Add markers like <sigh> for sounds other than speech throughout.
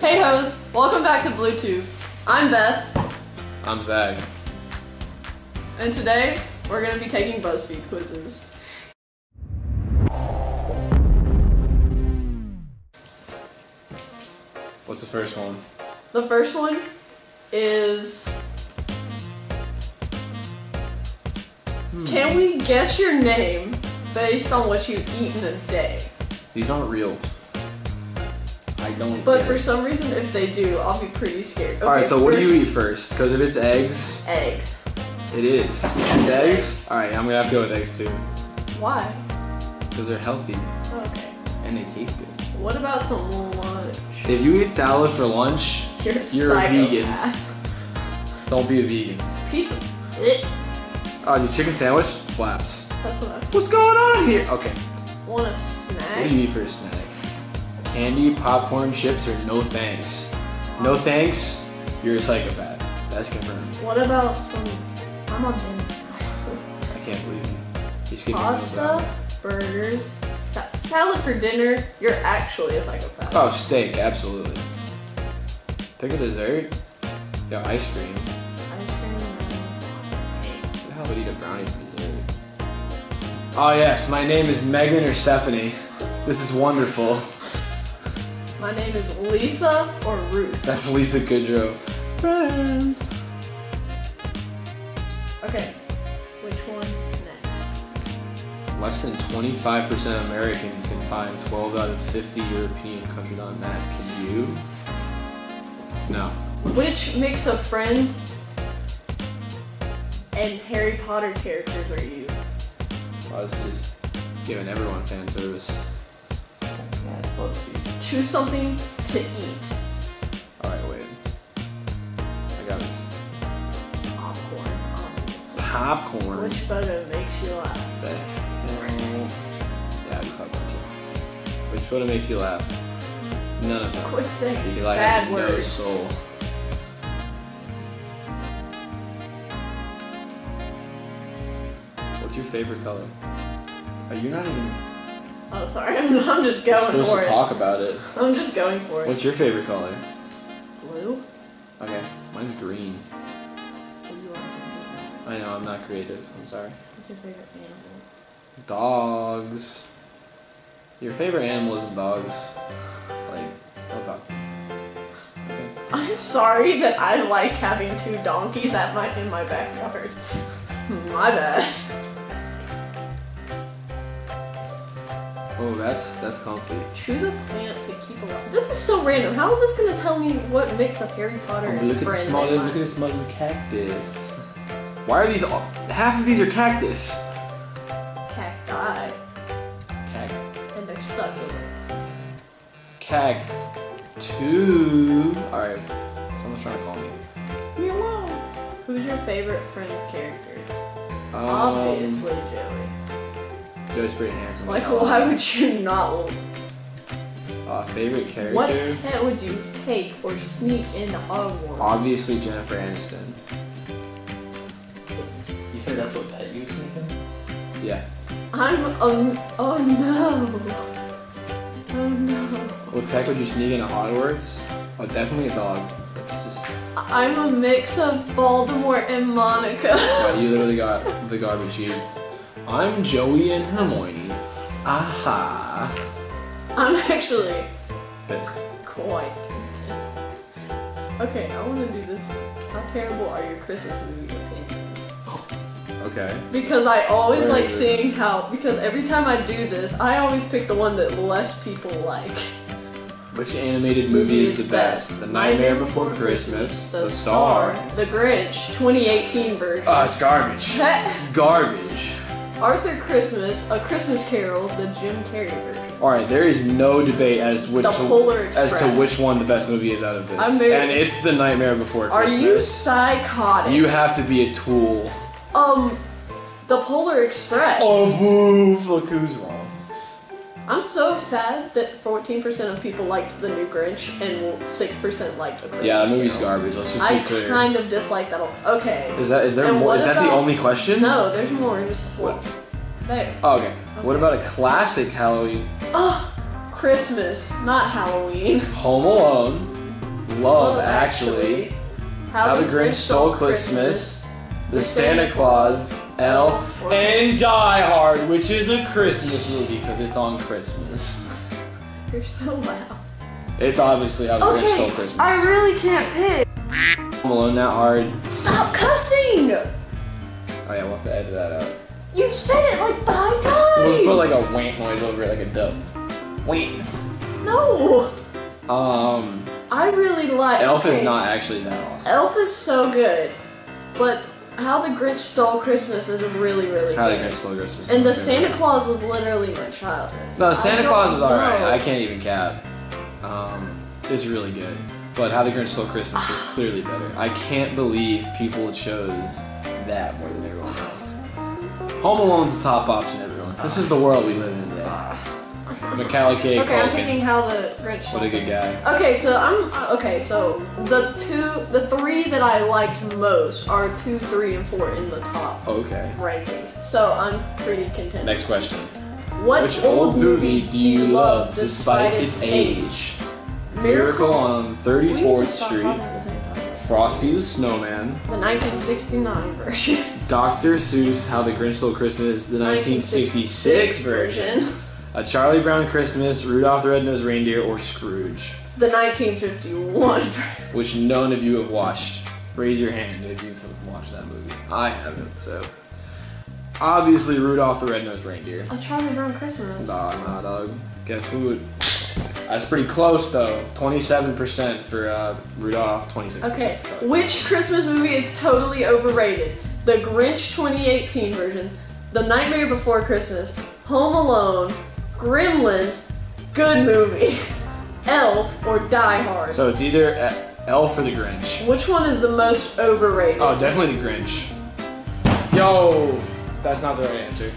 Hey hoes, welcome back to Blue Tube. I'm Beth, I'm Zack. and today we're gonna be taking BuzzFeed quizzes. What's the first one? The first one is Can hmm. we guess your name based on what you've eaten a day? These aren't real. I don't. But for some reason, if they do, I'll be pretty scared. All right. Okay, So what do you eat first? Because if it's eggs, Eggs. it is. <laughs> It's eggs. All right. I'm gonna have to go with eggs too, Why? because they're healthy oh, Okay. and they taste good. What about some lunch? If you eat salad for lunch, You're a You're a vegan. don't be a vegan. Pizza. Oh, the chicken sandwich slaps. That's what I What's going on here? Okay. want a snack? What do you eat for a snack? Candy, popcorn, chips, or no thanks? No thanks. You're a psychopath. That's confirmed. What about some? I'm on dinner. <laughs> I can't believe you. You skipped your meals out. Pasta, burgers, sa- salad for dinner. You're actually a psychopath. Oh, steak, absolutely. Pick a dessert. Yeah, ice cream. Ice cream. The hell would eat a brownie for dessert? Oh yes, my name is Megan or Stephanie. This is wonderful. My name is Lisa or Ruth. That's Lisa Kudrow. Friends. Okay. Which one next? Less than 25% of Americans can find 12 out of 50 European countries on a map. Can you? No. Which mix of Friends and Harry Potter characters are you? I was just giving everyone fan service. Yeah, it's supposed. Choose something to eat. Alright, wait. I got this. Popcorn, obviously. Popcorn. Which photo makes you laugh? the hell? Yeah, you probably. Which photo makes you laugh? None of them. Quit saying Because I bad have words. no soul. What's your favorite color? Are you not even Oh, sorry. I'm, <laughs> I'm just going supposed for to it. talk about it? I'm just going for it. What's your favorite color? Blue? Okay, mine's green. What do you want to do? I know I'm not creative. I'm sorry. What's your favorite animal? Dogs. Your favorite animal is dogs. Like, don't talk to me. Okay. I'm sorry that I like having two donkeys at my in my backyard. <laughs> my bad. Oh, that's that's comfy. Choose a plant to keep alive. This is so random. How is this gonna tell me what mix of Harry Potter Oh, and look at small look at the small cactus. Why are these all, half of these are cactus? cacti Cac and they're succulents. cac two. All right, someone's trying to call me. Me alone. Who's your favorite Friends character? Um, Obviously Joey. Joe's pretty handsome. Like, Oh, why would you not? Uh, favorite character? What pet would you take or sneak into Hogwarts? Obviously Jennifer Aniston. You said that's what pet you was thinking? Yeah. I'm um. Oh no. Oh no. What pet would you sneak into Hogwarts? Oh, definitely a dog. It's just. I'm a mix of Voldemort and Monica. Wow, you literally <laughs> got the garbage heap. I'm Joey and Hermione. Aha. I'm actually Pissed. quite. Okay, I want to do this one. How terrible are your Christmas movie opinions? <gasps> Okay. Because I always Where like seeing how. Because every time I do this, I always pick the one that less people like. Which animated movie is the best? The Nightmare Before Christmas, The Star. The Grinch, 2018 version. Oh, it's garbage. It's garbage. Arthur Christmas, A Christmas Carol, the Jim Carrey version. All right, there is no debate as which The to, as Express. to which one the best movie is out of this, I'm very- and it's The Nightmare Before Christmas. Are Christmas. you psychotic? You have to be a tool. um, The Polar Express. Oh, boo! Look who's wrong. I'm so sad that 14% of people liked the new Grinch and 6% liked A Christmas Yeah, the movie's Carol. garbage. Let's just be I clear. kind of dislike that. a- Okay. Is that is there And more? what Is that the about- only question? No, there's more. Just What? there. Oh, okay. What Okay. about a classic Halloween? Oh, Christmas, not Halloween. Home Alone. Love, Actually, How the Grinch Stole Christmas, The Santa Claus, Elf, and Die Hard, which is a Christmas movie because it's on Christmas. You're so loud. It's obviously How the Grinch Stole Okay, Christmas. I really can't pick. I'm Alone that hard. Stop cussing! Oh yeah, we'll have to edit that out. You've said it like five times! Just put like a wank noise over it, like a dub. Wank. No! Um, I really like. Elf is not actually that awesome. Elf is so good, but How the Grinch Stole Christmas is really, really good. How the. Grinch Stole Christmas. And the. Santa Claus was literally my childhood. No, Santa Claus is alright. I can't even cap. Um, it's really good. But How the Grinch Stole Christmas is clearly better. I can't believe people chose that more than everyone else. Home Alone's the top option, everyone. This is the world we live in today. Macaulay. Okay, I'm picking How the Grinch What a good guy. Okay, so I'm uh, okay. So the two, the three that I liked most are two, three, and four in the top Okay. rankings. So I'm pretty content. Next question. What Which old movie do you love despite its age? Miracle on We need to 34th Street. talking at the same time. Frosty the Snowman. The 1969 version. Dr. Seuss, How the Grinch Stole Christmas, the 1966 version. A Charlie Brown Christmas, Rudolph the Red-Nosed Reindeer, or Scrooge, The 1951 version. which none of you have watched. Raise your hand if you've watched that movie. I haven't, so. Obviously, Rudolph the Red-Nosed Reindeer. A Charlie Brown Christmas. Nah, nah, dog. Guess who would? That's pretty close, though. 27% for uh, Rudolph, 26% Okay, which Christmas movie is totally overrated? The Grinch 2018 version, The Nightmare Before Christmas, Home Alone, Gremlins, good movie, Elf, or Die Hard. So it's either uh, Elf or the Grinch. Which one is the most overrated? Oh, definitely the Grinch. Yo, that's not the right answer.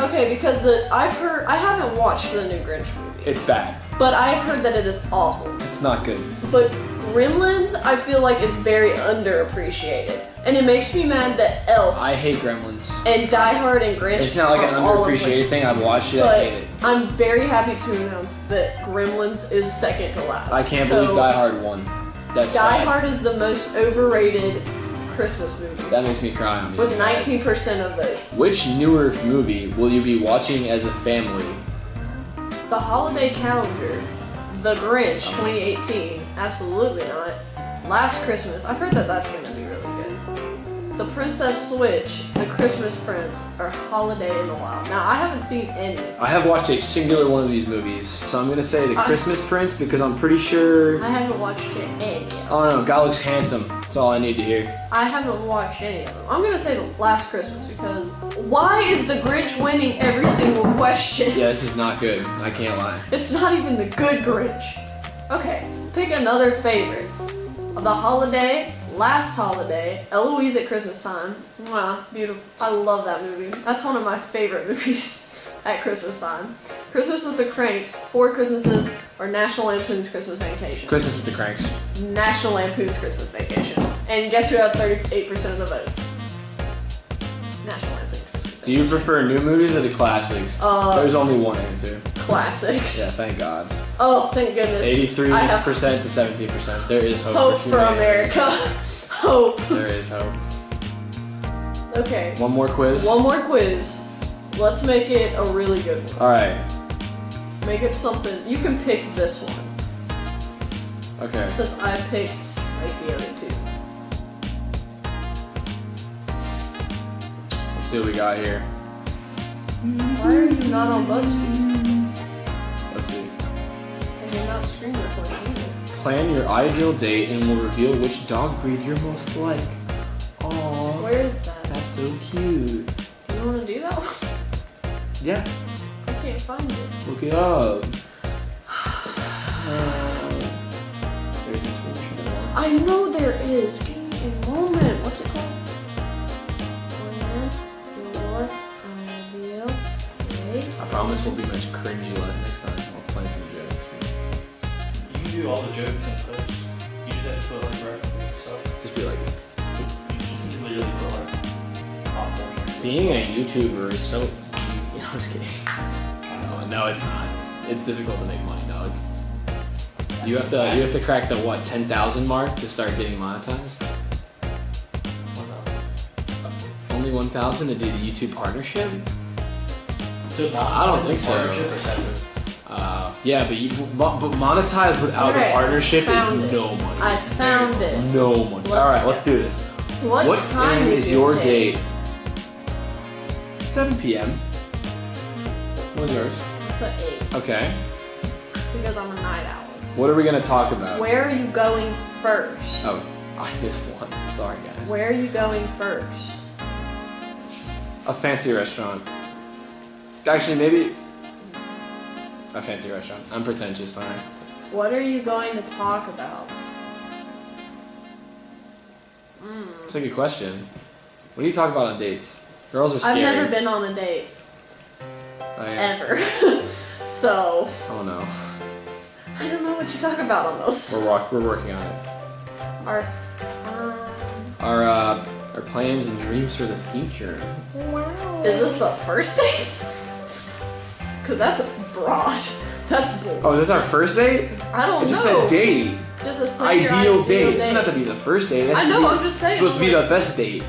Okay, because the I've heard I haven't watched the new Grinch movie, It's bad. but I've heard that it is awful. It's not good. But Gremlins, I feel like is very underappreciated, and it makes me mad that Elf I hate Gremlins. and Die Hard and Grinch. It's not like an are all in underappreciated thing. I've watched it. I But hate it. I'm very happy to announce that Gremlins is second to last. I can't so believe Die Hard won. That's Die sad. Hard is the most overrated Christmas movie That makes me cry on the with inside. 19% of votes. Which newer movie will you be watching as a family? The Holiday Calendar, The Grinch 2018, absolutely not. Last Christmas, I've heard that that's going to be. The Princess Switch, The Christmas Prince, or Holiday in the Wild. Now, I haven't seen any. I have watched a singular one of these movies, so I'm gonna say the I- Christmas Prince because I'm pretty sure. I haven't watched any. Oh no, guy looks handsome. That's all I need to hear. I haven't watched any of them. I'm gonna say the Last Christmas because why is the Grinch winning every single question? Yeah, this is not good. I can't lie. It's not even the good Grinch. Okay, pick another favorite. The Holiday, Last Holiday, Eloise at Christmas Time. Mwah, beautiful. I love that movie. That's one of my favorite <laughs> movies at Christmas time. Christmas with the Cranks, Four Christmases, or National Lampoon's Christmas Vacation. Christmas with the Cranks. National Lampoon's Christmas Vacation. And guess who has 38% of the votes? National Do you prefer new movies or the classics? Uh, There's only one answer. Classics. Yeah, thank God. Oh, thank goodness. 83% to 17%. There is hope, hope for, for. America. <laughs> hope. There is hope. Okay. One more quiz. One more quiz. Let's make it a really good one. All right. Make it something. You can pick this one Okay. since I picked like the other two. See what we got here. Why are you not on BuzzFeed? Let's see. And you're not screen recording either. Plan your ideal date and we'll reveal which dog breed you're most like. Aww. Where is that? That's so cute. Do you want to do that one? Yeah. I can't find it. Look it up. Uh, <sighs> there's this one. I know there is. Give me a moment. What's it called? Promise we'll be much cringy left next time. I'll plan some jokes. You can do all the jokes in post. You just have to put like references and stuff. Just be like, You just literally put like being a YouTuber is so easy. <laughs> I'm just kidding. No, no, it's not. It's difficult to make money, dog. You have to you have to crack the what ten thousand mark to start getting monetized. Only one thousand to do the YouTube partnership. So I don't think so. partnership or separate? Uh, yeah, but you but but monetize without Alright, a partnership is it. no money. I found it. no money. Let's All right, let's do this. What, What time is your date? date? 7 p.m. What was yours? Put eight Okay. because I'm a night owl. What are we gonna talk about? Where are you going first? Oh, I missed one. <laughs> Sorry, guys. Where are you going first? A fancy restaurant. Actually, maybe a fancy restaurant. I'm pretentious. Sorry. What are you going to talk about? That's a good question. What do you talk about on dates? Girls are I've never been on a date Oh, yeah. ever. <laughs> so Oh no. I don't know what you talk about on those. We're walk- we're working on it. Our um, Our uh, our plans and dreams for the future. Wow. Is this the first date? Cause that's a broad. <laughs> That's bold. Oh, is this our first date? I don't know. It just know. said date. Just as your Ideal date. It doesn't date. have to be the first date. It has I know. be- I'm just saying. It's supposed to be like, the best date.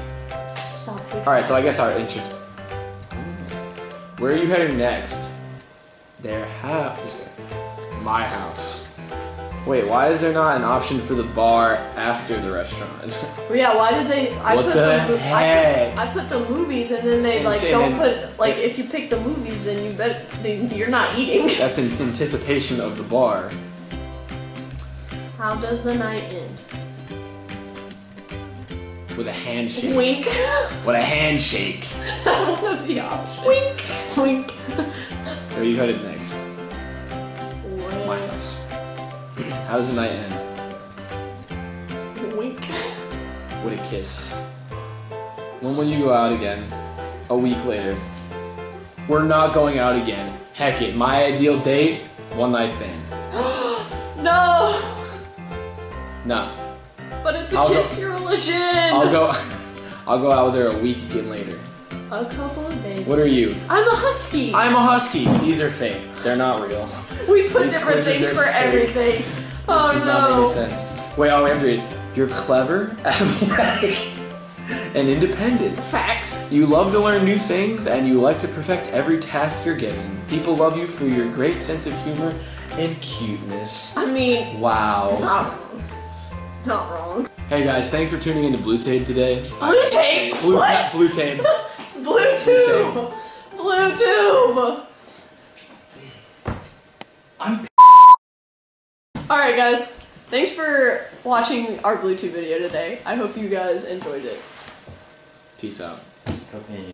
Stop. It. All right, so I guess our intro. Where are you heading next? Their house. My house. Wait, why is there not an option for the bar after the restaurant? Well, yeah. Why did they? I What put the mo- heck? I put, I put the movies, and then they like don't put like if you pick the movies, then you bet you're not eating. <laughs> That's in anticipation of the bar. How does the night end? With a handshake. Wink. With a handshake. <laughs> That's one of the options. Wink. Wink. Are you headed next? How does the night end? Wink. With a kiss. When will you go out again? A week later. We're not going out again. Heck it, my ideal date, one night stand. <gasps> No. No. But it's a I'll go- kid's religion. I'll go <laughs> I'll go out with her a week again later. A couple of days. What are you? I'm a husky. I'm a husky. These are fake. They're not real. we put these different things for fake. everything. This oh does no. not make any sense. Wait, oh we have to read. You're clever, <laughs> athletic, and independent. Facts. You love to learn new things and you like to perfect every task you're given. People love you for your great sense of humor and cuteness. I mean, Wow. not wrong. Not wrong. Hey guys, thanks for tuning into Blue Tape today. Blue tape. Blue what? Tape. Blue Tape. <laughs> Blue tube. Blue tube. I'm All right, guys. Thanks for watching our Blue Tube video today. I hope you guys enjoyed it. Peace out. cocaine.